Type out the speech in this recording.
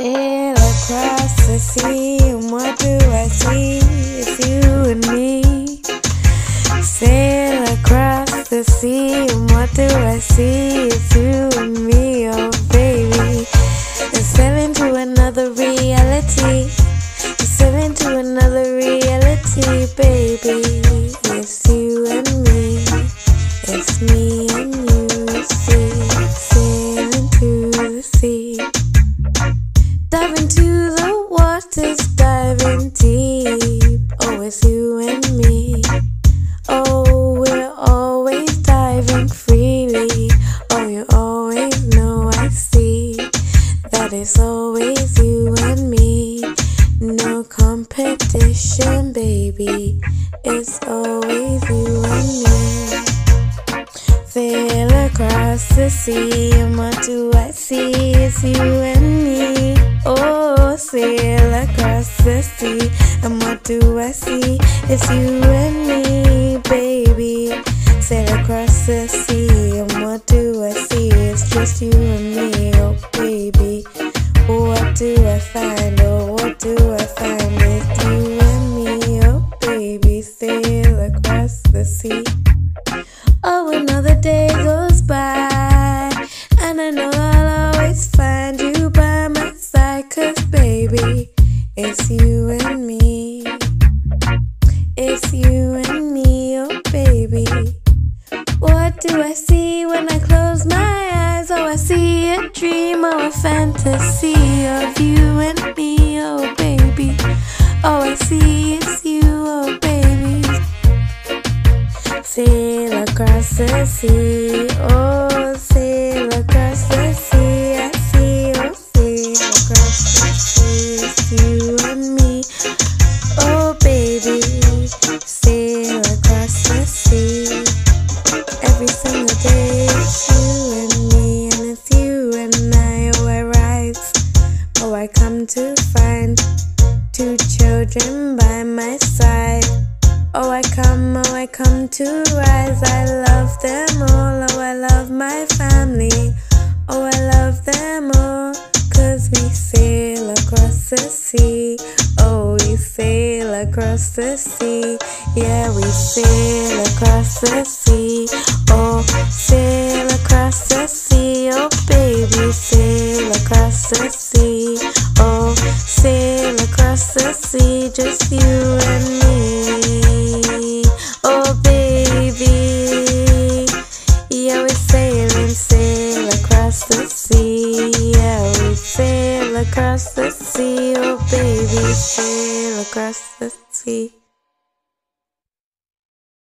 Sail across the sea, and what do I see? It's you and me. Sail across the sea, and what do I see? It's you and me, oh baby. And sailing to another reality. Sailing to another reality, baby. Always you and me. No competition, baby. It's always you and me. Sail across the sea, and what do I see? It's you and me. Oh, sail across the sea, and what do I see? It's you and me, baby. Sail across the sea, and what do I see? It's just you and me. What do I find? Oh, what do I find? with you and me, oh baby. Sail across the sea. Oh, another day goes by, and I know I'll always find you by my side. Cause, baby, it's you and me. Dream or a fantasy of you and me, oh, baby. Oh, I see it's you, oh, baby. Sail across the sea, oh, come to find two children by my side. Oh, I come, oh, I come to rise. I love them all. Oh, I love my family. Oh, I love them all. Cause we sail across the sea. Oh, we sail across the sea. Yeah, we sail across the sea. Oh, sail across the sea. Oh, baby, sail across the sea. We sailing, sail across the sea. Yeah, we sail across the sea. Oh, baby, sail across the sea.